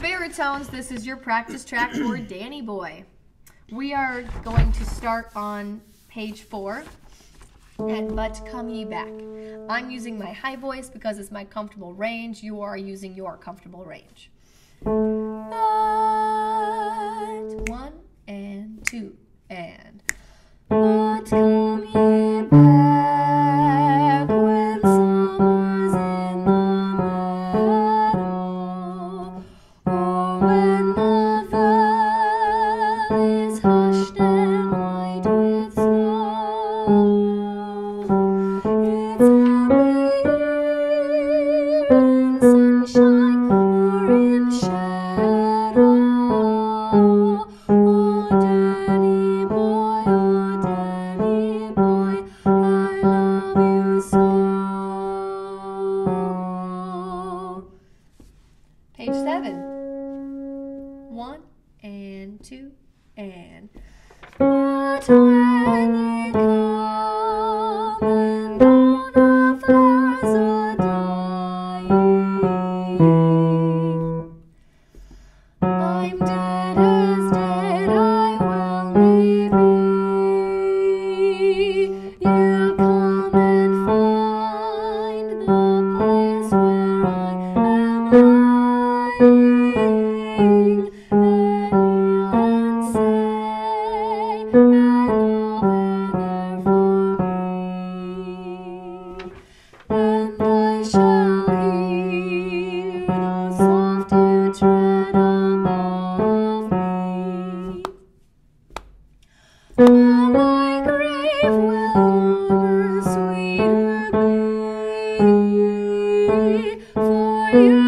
Baritones, this is your practice track for Danny Boy. We are going to start on page four and But Come Ye Back. I'm using my high voice because it's my comfortable range. You are using your comfortable range. But one and two and but or and two and. you.